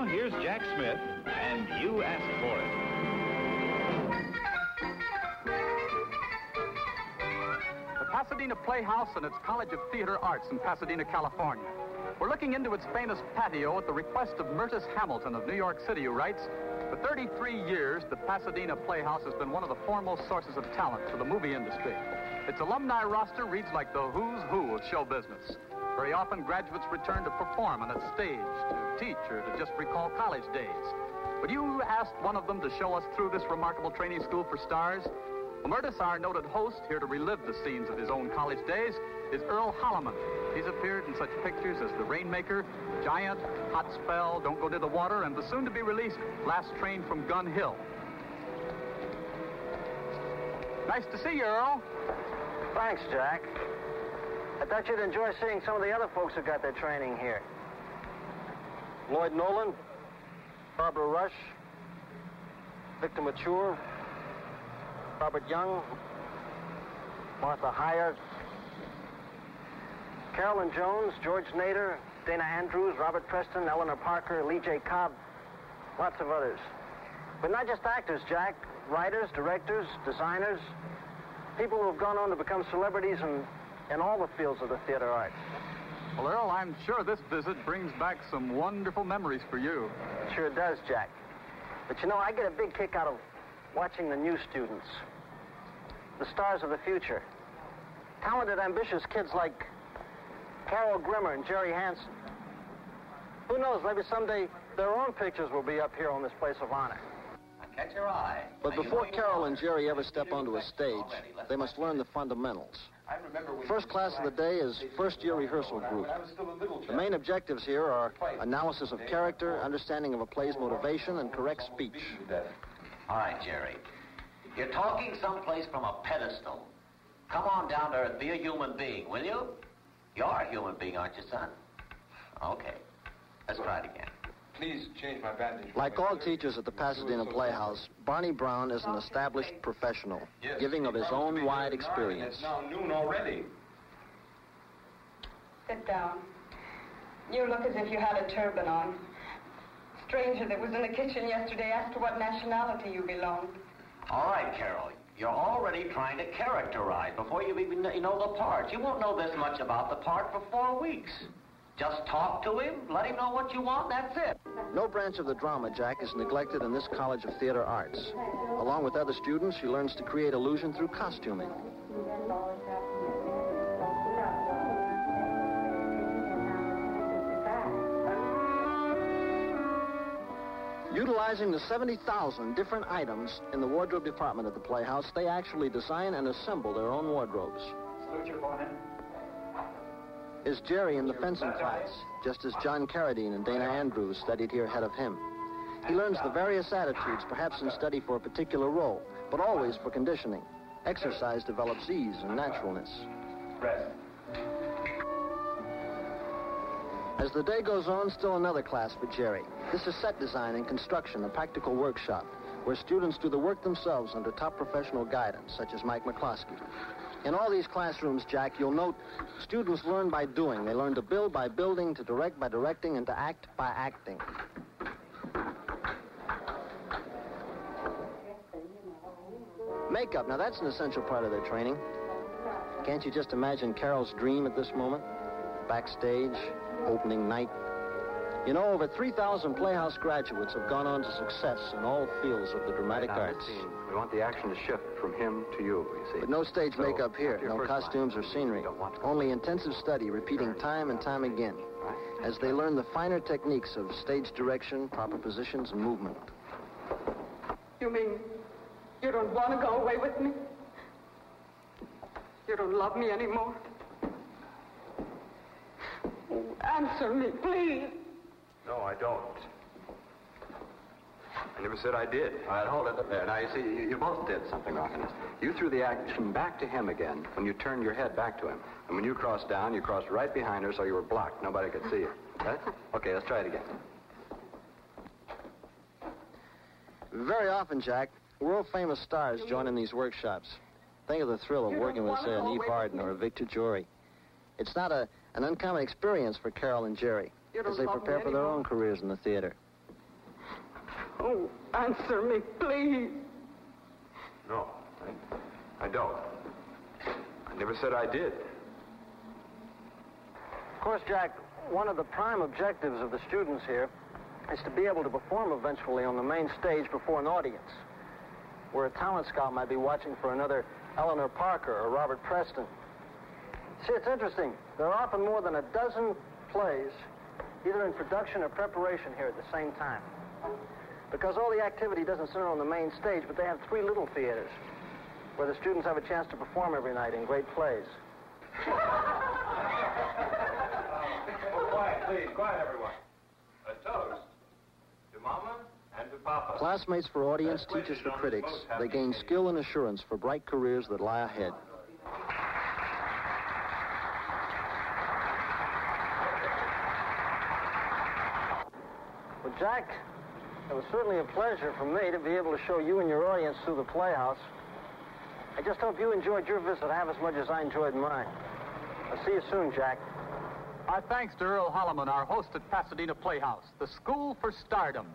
now, here's Jack Smith, and you asked for it. The Pasadena Playhouse and its College of Theater Arts in Pasadena, California. We're looking into its famous patio at the request of Mertis Hamilton of New York City, who writes, For 33 years, the Pasadena Playhouse has been one of the foremost sources of talent for the movie industry. Its alumni roster reads like the who's who of show business. Very often, graduates return to perform on its stage, to teach, or to just recall college days. But you asked one of them to show us through this remarkable training school for stars? Mertis, our noted host, here to relive the scenes of his own college days, is Earl Holliman. He's appeared in such pictures as The Rainmaker, Giant, Hot Spell, Don't Go Near the Water, and the soon-to-be released Last Train from Gun Hill. Nice to see you, Earl. Thanks, Jack. I thought you'd enjoy seeing some of the other folks who got their training here. Lloyd Nolan, Barbara Rush, Victor Mature, Robert Young, Martha Hyer, Carolyn Jones, George Nader, Dana Andrews, Robert Preston, Eleanor Parker, Lee J. Cobb, lots of others. But not just actors, Jack. Writers, directors, designers, people who have gone on to become celebrities in, in all the fields of the theater arts. Well, Earl, I'm sure this visit brings back some wonderful memories for you. It sure does, Jack. But you know, I get a big kick out of watching the new students, the stars of the future. Talented, ambitious kids like Carol Grimmer and Jerry Hansen. Who knows, maybe someday their own pictures will be up here on this place of honor. Catch your eye. But before Carol and Jerry ever step onto a stage, they must learn the fundamentals. First class of the day is first year rehearsal group. The main objectives here are analysis of character, understanding of a play's motivation, and correct speech. All right, Jerry. You're talking someplace from a pedestal. Come on down to earth. Be a human being, will you? You're a human being, aren't you, son? Okay. Let's try it again. Please change my bandage. Like all teachers at the Pasadena Playhouse, Barney Brown is an established professional, giving of his own wide experience. It's now noon already. Sit down. You look as if you had a turban on. Stranger that was in the kitchen yesterday asked to what nationality you belonged. All right, Carol. You're already trying to characterize before you even know the part. You won't know this much about the part for four weeks. Just talk to him, let him know what you want, that's it. No branch of the drama, Jack, is neglected in this College of Theater Arts. Along with other students, she learns to create illusion through costuming. Utilizing the 70,000 different items in the wardrobe department at the Playhouse, they actually design and assemble their own wardrobes. Is Jerry in the fencing class, just as John Carradine and Dana Andrews studied here ahead of him. He learns the various attitudes, perhaps in study for a particular role, but always for conditioning. Exercise develops ease and naturalness. As the day goes on, still another class for Jerry. This is set design and construction, a practical workshop, where students do the work themselves under top professional guidance, such as Mike McCloskey. In all these classrooms, Jack, you'll note students learn by doing. They learn to build by building, to direct by directing, and to act by acting. Makeup, now that's an essential part of their training. Can't you just imagine Carol's dream at this moment? Backstage, opening night. You know, over 3,000 Playhouse graduates have gone on to success in all fields of the dramatic Now, arts. this we want the action to shift from him to you, you see. But no stage So, makeup here, no costumes line, or scenery. don't want to- Only intensive study, repeating time and time again, Right? as they learn the finer techniques of stage direction, proper positions, and movement. You mean you don't want to go away with me? You don't love me anymore? Answer me, please. No, I don't. I never said I did. All right, hold it there. Now, you see, you, you both did something wrong. You threw the action back to him again when you turned your head back to him. And when you crossed down, you crossed right behind her so you were blocked. Nobody could see you. Right? Okay, let's try it again. Very often, Jack, world-famous stars join in these workshops. Think of the thrill of You working with, say, an go Eve Arden or a Victor Jory. It's not a, an uncommon experience for Carol and Jerry You as don't they love me prepare for their own careers in the theater. Oh, answer me, please. No, I, I don't. I never said I did. Of course, Jack, one of the prime objectives of the students here is to be able to perform eventually on the main stage before an audience, where a talent scout might be watching for another Eleanor Parker or Robert Preston. See, it's interesting. There are often more than a dozen plays, either in production or preparation here at the same time. Because all the activity doesn't center on the main stage, but they have three little theaters where the students have a chance to perform every night in great plays. Oh, quiet, please. Quiet, everyone. A toast to Mama and to Papa. Classmates for audience, teachers for critics, they gain skill and assurance for bright careers that lie ahead. Well, Jack, it was certainly a pleasure for me to be able to show you and your audience through the Playhouse. I just hope you enjoyed your visit half as much as I enjoyed mine. I'll see you soon, Jack. Our thanks to Earl Holliman, our host at Pasadena Playhouse, the school for stardom.